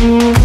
Mm-hmm.